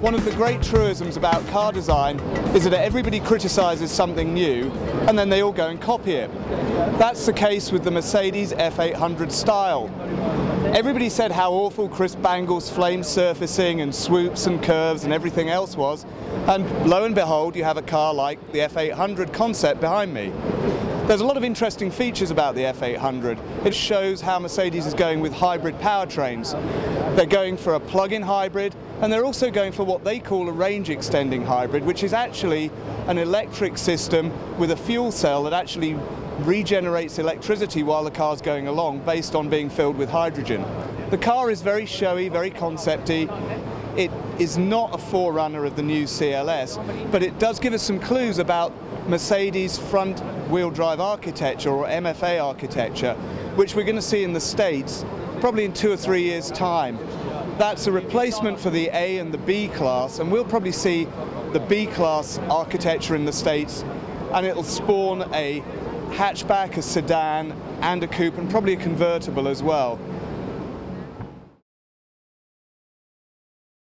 One of the great truisms about car design is that everybody criticises something new and then they all go and copy it. That's the case with the Mercedes F800 style. Everybody said how awful Chris Bangle's flame surfacing and swoops and curves and everything else was, and lo and behold, you have a car like the F800 concept behind me. There's a lot of interesting features about the F800. It shows how Mercedes is going with hybrid powertrains. They're going for a plug-in hybrid and they're also going for what they call a range extending hybrid, which is actually an electric system with a fuel cell that actually regenerates electricity while the car's going along based on being filled with hydrogen. The car is very showy, very concepty. It is not a forerunner of the new CLS, but it does give us some clues about Mercedes front wheel drive architecture or MFA architecture, which we're going to see in the States probably in two or three years' time. That's a replacement for the A and the B class, and we'll probably see the B class architecture in the States, and it'll spawn a hatchback, a sedan, and a coupe, and probably a convertible as well.